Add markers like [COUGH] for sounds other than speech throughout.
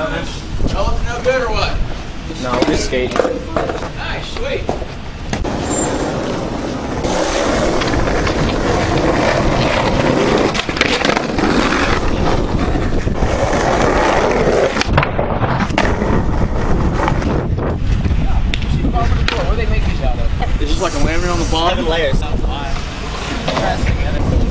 Oh, no good or what? No, we're just skating. Nice, sweet. What do they make these out of? Is this like a laminate on the bottom? Seven layers.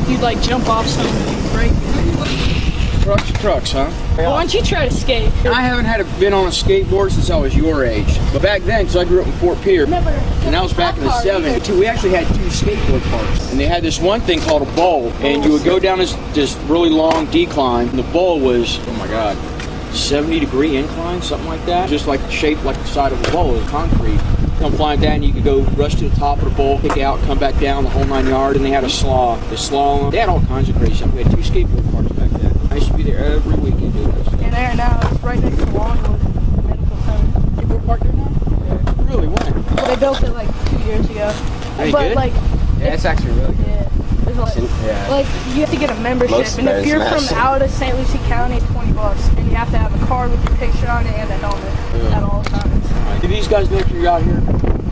You'd like jump off something and break. Trucks, trucks, huh? Why don't you try to skate? I haven't had a, been on a skateboard since I was your age. But back then, because I grew up in Fort Pierce, uh, and that was back in the 70s, we actually had two skateboard parks. And they had this one thing called a bowl, and you would go down this, this really long decline, and the bowl was, oh my God, 70 degree incline, something like that. Just like shaped like the side of a bowl, it was concrete. Come flying down, you could go rush to the top of the bowl, pick out, come back down the whole nine yard, and they had a slaw, the slalom. They had all kinds of crazy stuff. We had two skateboard parks. I should be there every weekend doing this. And there now, it's right next to Lawnwood Medical Center. Skateboard park there now? Really? When? Well, they built it like two years ago. Any but good? like, Yeah, it's actually really good. yeah, like, Yeah. like you have to get a membership, Most and if you're smash from it. out of St. Lucie County, it's 20 bucks, and you have to have a card with your picture on it and a helmet Yeah. at all times. Do these guys know if you're out here?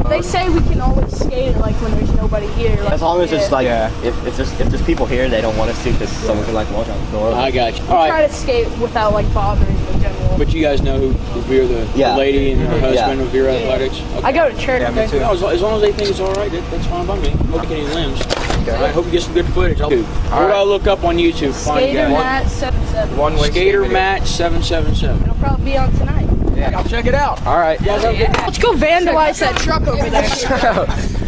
They say we can always skate like when there's nobody here. Like, As long as it's like, Yeah. if, if there's if there's people here, they don't want us to, because someone can like walk out the door. I got you. All try right. to skate without like bothering the general. But you guys know who Vera, the, Yeah. the lady and her husband of Vera Yeah. Athletics? I go to church. Yeah, me too. No, as, as long as they think it's all right, that, that's fine by me. I hope you get any limbs. I hope you get some good footage. I'll do. What do I look up on YouTube? Skater guys. Matt seven seven. One way Skater Match 777. It'll probably be on tonight. I'll check it out. All right. You guys have a good Let's go vandalize that truck over there. [LAUGHS]